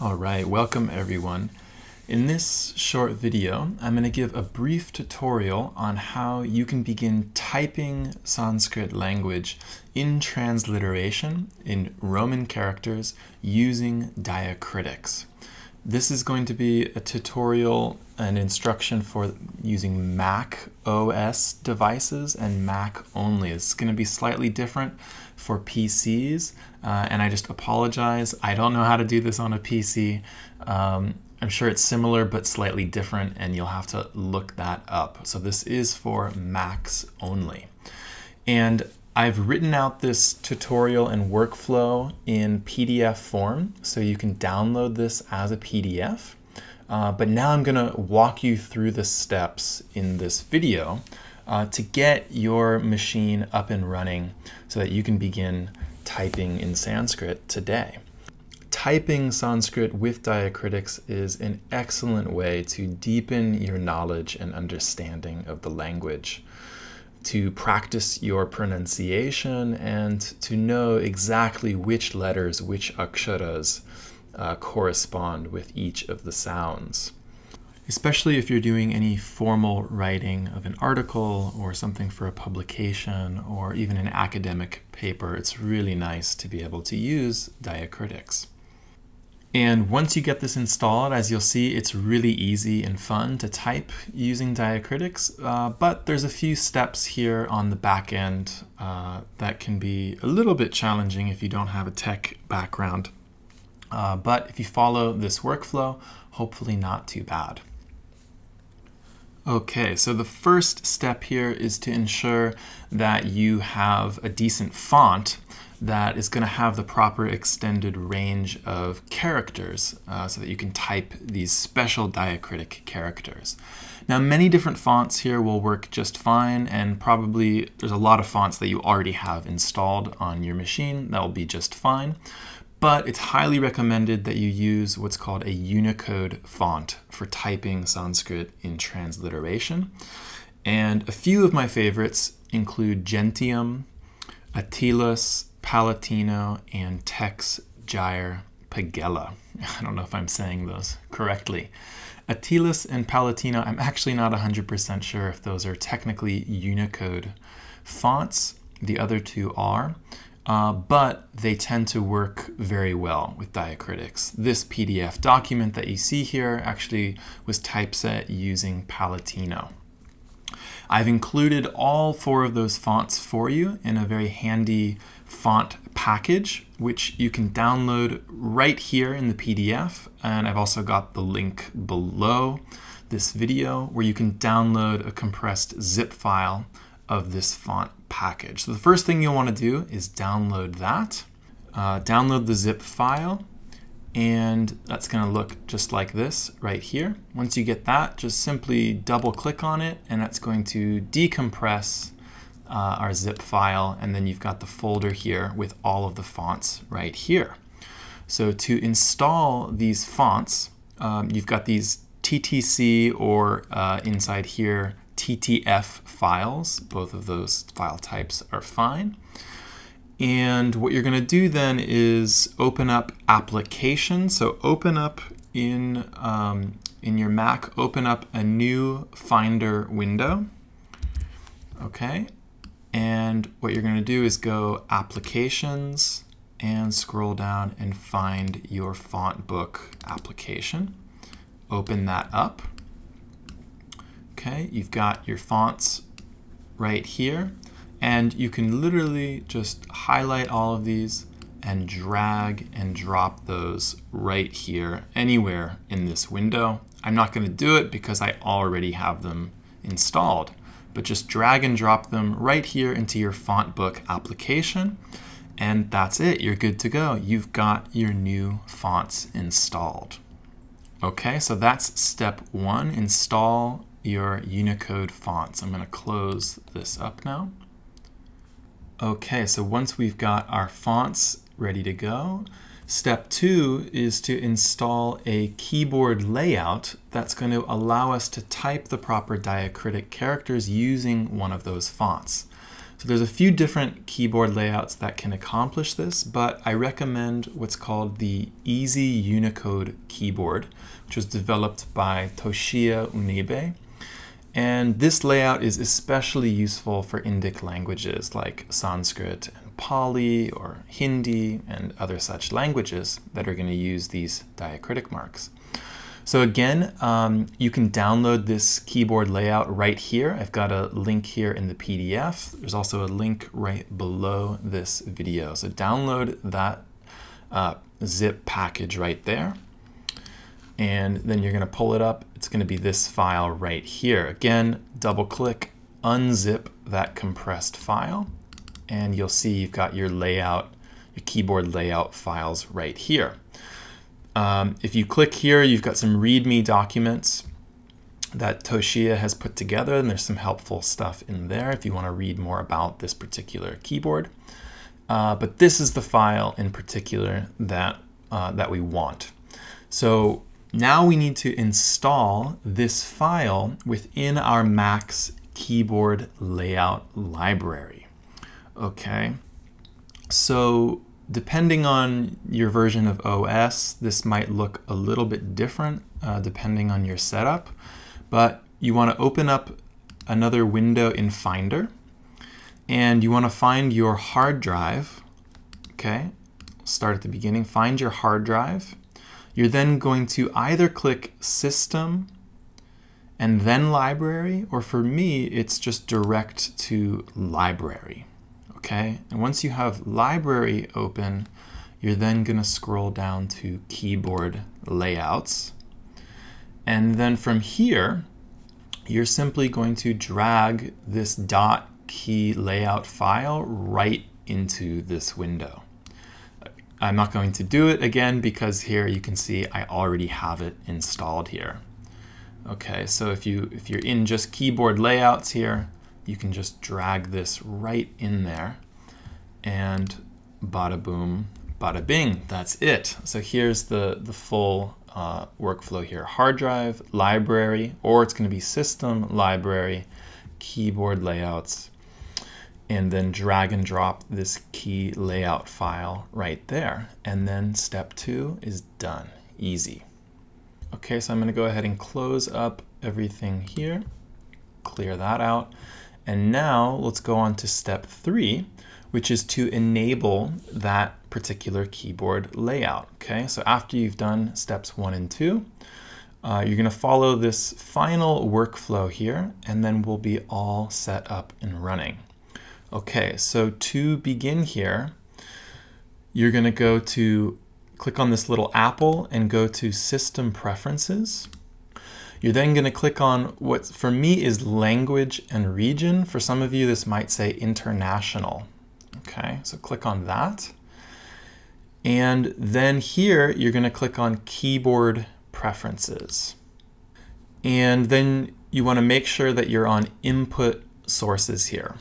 All right, welcome everyone. In this short video, I'm going to give a brief tutorial on how you can begin typing Sanskrit language in transliteration in Roman characters using diacritics. This is going to be a tutorial and instruction for using Mac OS devices and Mac only. It's going to be slightly different for PCs, uh, and I just apologize. I don't know how to do this on a PC. Um, I'm sure it's similar but slightly different, and you'll have to look that up. So this is for Macs only. And I've written out this tutorial and workflow in PDF form, so you can download this as a PDF. Uh, but now I'm going to walk you through the steps in this video uh, to get your machine up and running so that you can begin typing in Sanskrit today. Typing Sanskrit with diacritics is an excellent way to deepen your knowledge and understanding of the language, to practice your pronunciation, and to know exactly which letters, which aksharas, uh, correspond with each of the sounds especially if you're doing any formal writing of an article or something for a publication or even an academic paper, it's really nice to be able to use diacritics. And once you get this installed, as you'll see, it's really easy and fun to type using diacritics, uh, but there's a few steps here on the back end uh, that can be a little bit challenging if you don't have a tech background. Uh, but if you follow this workflow, hopefully not too bad. Okay, so the first step here is to ensure that you have a decent font that is going to have the proper extended range of characters uh, so that you can type these special diacritic characters. Now many different fonts here will work just fine and probably there's a lot of fonts that you already have installed on your machine that will be just fine but it's highly recommended that you use what's called a Unicode font for typing Sanskrit in transliteration. And a few of my favorites include Gentium, Athelas, Palatino, and Tex Gyre Pagella. I don't know if I'm saying those correctly. Athelas and Palatino, I'm actually not 100% sure if those are technically Unicode fonts. The other two are uh, but they tend to work very well with diacritics. This PDF document that you see here actually was typeset using Palatino. I've included all four of those fonts for you in a very handy font package, which you can download right here in the PDF. And I've also got the link below this video where you can download a compressed zip file of this font package. So the first thing you'll want to do is download that. Uh, download the zip file and that's going to look just like this right here. Once you get that, just simply double click on it and that's going to decompress uh, our zip file and then you've got the folder here with all of the fonts right here. So to install these fonts, um, you've got these TTC or uh, inside here TTF files. Both of those file types are fine. And what you're going to do then is open up application. So open up in, um, in your Mac, open up a new Finder window. Okay. And what you're going to do is go applications and scroll down and find your font book application. Open that up. Okay, you've got your fonts right here, and you can literally just highlight all of these and drag and drop those right here anywhere in this window. I'm not going to do it because I already have them installed, but just drag and drop them right here into your font book application. And that's it, you're good to go. You've got your new fonts installed. Okay, so that's step one, install your Unicode fonts. I'm going to close this up now. Okay, so once we've got our fonts ready to go, step two is to install a keyboard layout that's going to allow us to type the proper diacritic characters using one of those fonts. So there's a few different keyboard layouts that can accomplish this, but I recommend what's called the Easy Unicode keyboard, which was developed by Toshiya Unebe. And this layout is especially useful for Indic languages like Sanskrit and Pali or Hindi and other such languages that are going to use these diacritic marks. So again, um, you can download this keyboard layout right here. I've got a link here in the PDF. There's also a link right below this video. So download that uh, zip package right there. And then you're gonna pull it up. It's gonna be this file right here. Again, double click, unzip that compressed file, and you'll see you've got your layout, your keyboard layout files right here. Um, if you click here, you've got some README documents that Toshiya has put together, and there's some helpful stuff in there if you want to read more about this particular keyboard. Uh, but this is the file in particular that, uh, that we want. So now we need to install this file within our Mac's keyboard layout library. Okay, so Depending on your version of OS, this might look a little bit different uh, depending on your setup, but you want to open up another window in Finder and you want to find your hard drive. Okay, start at the beginning, find your hard drive. You're then going to either click System and then Library, or for me, it's just direct to Library okay? And once you have library open, you're then gonna scroll down to keyboard layouts. And then from here, you're simply going to drag this dot key layout file right into this window. I'm not going to do it again because here you can see I already have it installed here. Okay, so if you if you're in just keyboard layouts here, you can just drag this right in there and bada boom, bada bing, that's it. So here's the, the full uh, workflow here. Hard drive, library, or it's gonna be system, library, keyboard layouts, and then drag and drop this key layout file right there. And then step two is done, easy. Okay, so I'm gonna go ahead and close up everything here, clear that out. And now let's go on to step three, which is to enable that particular keyboard layout. Okay, so after you've done steps one and two, uh, you're gonna follow this final workflow here, and then we'll be all set up and running. Okay, so to begin here, you're gonna go to click on this little apple and go to System Preferences. You're then going to click on what for me is language and region. For some of you, this might say international. Okay, so click on that. And then here, you're going to click on keyboard preferences. And then you want to make sure that you're on input sources here.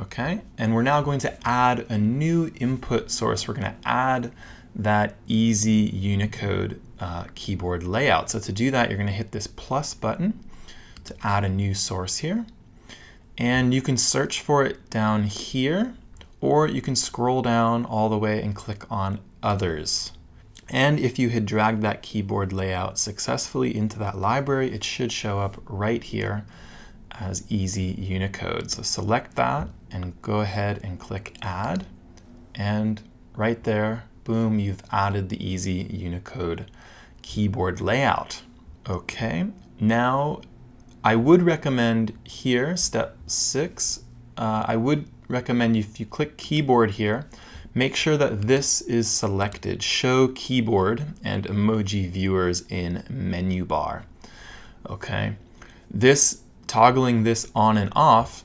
Okay, and we're now going to add a new input source. We're going to add that easy Unicode uh, keyboard layout. So to do that, you're going to hit this plus button to add a new source here. And you can search for it down here, or you can scroll down all the way and click on others. And if you had dragged that keyboard layout successfully into that library, it should show up right here as easy Unicode. So select that and go ahead and click add. And right there, boom, you've added the easy Unicode keyboard layout. Okay, now I would recommend here, step six, uh, I would recommend if you click keyboard here, make sure that this is selected, show keyboard and emoji viewers in menu bar. Okay, this toggling this on and off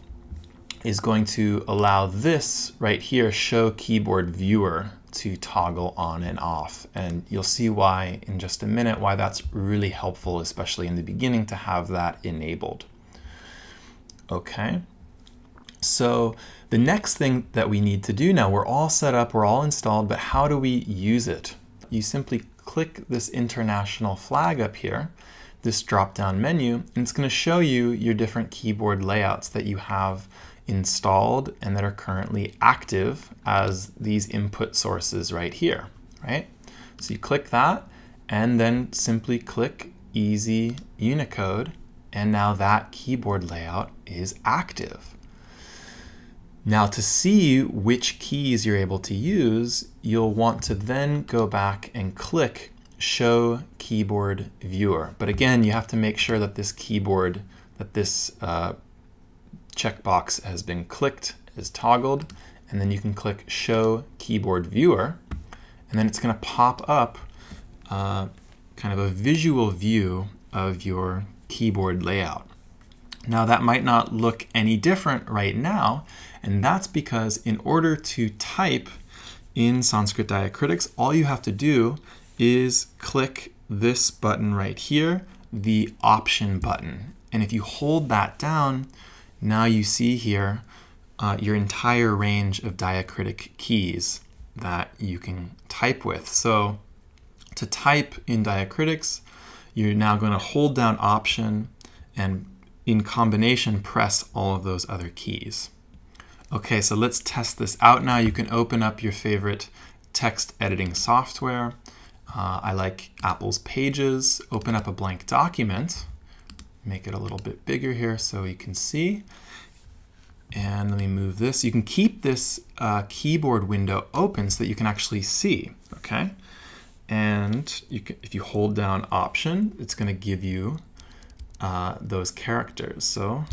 is going to allow this right here, show keyboard viewer to toggle on and off. And you'll see why in just a minute, why that's really helpful, especially in the beginning to have that enabled. Okay, so the next thing that we need to do now, we're all set up, we're all installed, but how do we use it? You simply click this international flag up here, this drop down menu, and it's gonna show you your different keyboard layouts that you have installed and that are currently active as these input sources right here, right? So you click that and then simply click Easy Unicode and now that keyboard layout is active. Now to see which keys you're able to use, you'll want to then go back and click Show Keyboard Viewer. But again, you have to make sure that this keyboard, that this uh, checkbox has been clicked, is toggled, and then you can click Show Keyboard Viewer, and then it's going to pop up uh, kind of a visual view of your keyboard layout. Now that might not look any different right now, and that's because in order to type in Sanskrit Diacritics, all you have to do is click this button right here, the option button. And if you hold that down, now you see here uh, your entire range of diacritic keys that you can type with. So to type in diacritics, you're now going to hold down option and in combination press all of those other keys. Okay, so let's test this out now. You can open up your favorite text editing software. Uh, I like Apple's Pages. Open up a blank document. Make it a little bit bigger here so you can see. And let me move this. You can keep this uh, keyboard window open so that you can actually see, okay? And you can, if you hold down Option, it's going to give you uh, those characters. So,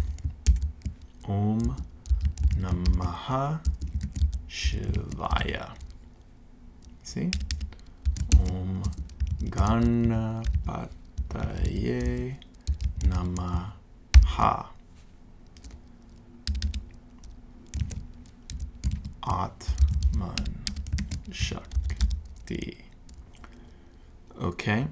Om Namaha Shivaya. See? Om Ganapataye Namaha. Atman Shakti. Okay.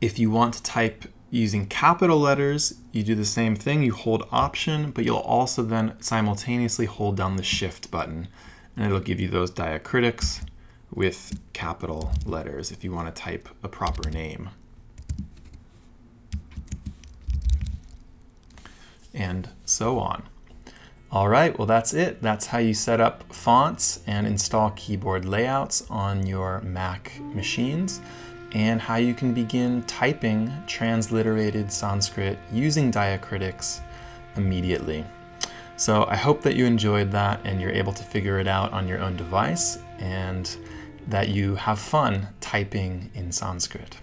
If you want to type using capital letters, you do the same thing. You hold Option, but you'll also then simultaneously hold down the Shift button, and it'll give you those diacritics with capital letters if you want to type a proper name. And so on. All right, well that's it. That's how you set up fonts and install keyboard layouts on your Mac machines and how you can begin typing transliterated Sanskrit using diacritics immediately. So I hope that you enjoyed that and you're able to figure it out on your own device and that you have fun typing in Sanskrit.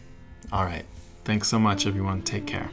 All right. Thanks so much, everyone. Take care.